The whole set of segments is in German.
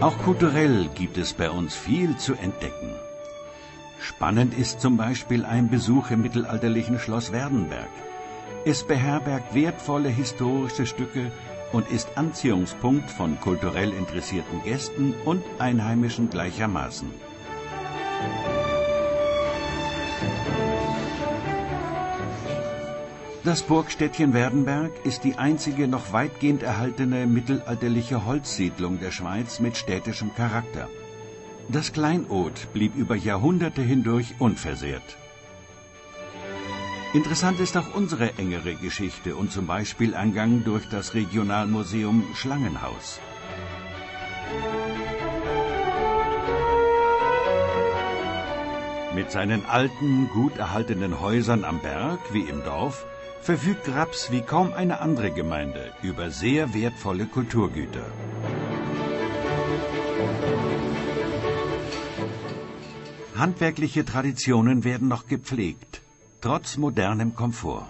Auch kulturell gibt es bei uns viel zu entdecken. Spannend ist zum Beispiel ein Besuch im mittelalterlichen Schloss Werdenberg. Es beherbergt wertvolle historische Stücke und ist Anziehungspunkt von kulturell interessierten Gästen und Einheimischen gleichermaßen. Das Burgstädtchen Werdenberg ist die einzige noch weitgehend erhaltene mittelalterliche Holzsiedlung der Schweiz mit städtischem Charakter. Das Kleinod blieb über Jahrhunderte hindurch unversehrt. Interessant ist auch unsere engere Geschichte und zum Beispiel ein Gang durch das Regionalmuseum Schlangenhaus. Mit seinen alten, gut erhaltenen Häusern am Berg wie im Dorf verfügt Graps wie kaum eine andere Gemeinde über sehr wertvolle Kulturgüter. Handwerkliche Traditionen werden noch gepflegt, trotz modernem Komfort.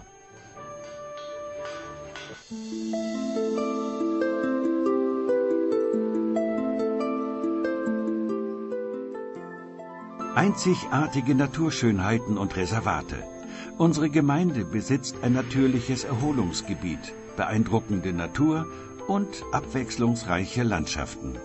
Einzigartige Naturschönheiten und Reservate – Unsere Gemeinde besitzt ein natürliches Erholungsgebiet, beeindruckende Natur und abwechslungsreiche Landschaften.